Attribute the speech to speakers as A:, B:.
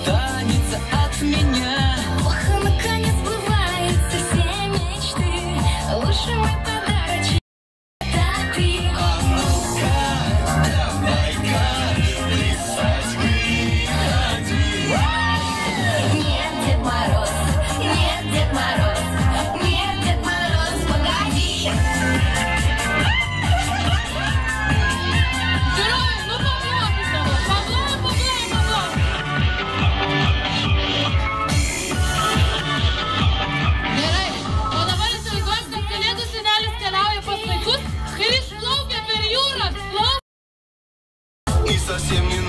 A: останется от меня.
B: совсем не